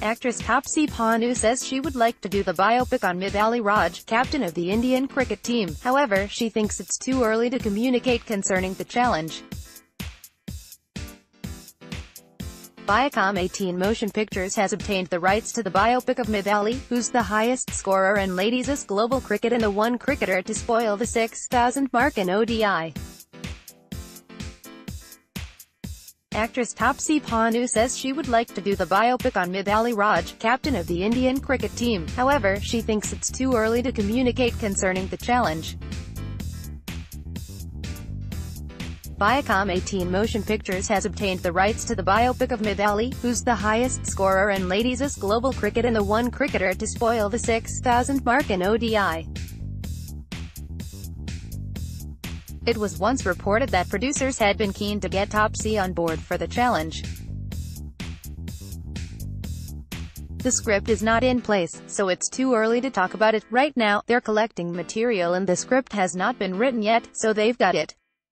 Actress Taapsee Pannu says she would like to do the biopic on Mithali Raj, captain of the Indian cricket team. However, she thinks it's too early to communicate concerning the challenge. Viacom 18 Motion Pictures has obtained the rights to the biopic of Mithali, who's the highest scorer in ladies' global cricket and the one cricketer to spoil the 6,000 mark in ODI. Actress Taapsee Pannu says she would like to do the biopic on Mithali Raj, captain of the Indian cricket team. However, she thinks it's too early to communicate concerning the challenge. Viacom 18 Motion Pictures has obtained the rights to the biopic of Mithali, who's the highest scorer in ladies' global cricket and the one cricketer to spoil the 6,000 mark in ODI. It was once reported that producers had been keen to get Taapsee on board for the challenge. The script is not in place, so it's too early to talk about it. Right now, they're collecting material and the script has not been written yet, so they've got it.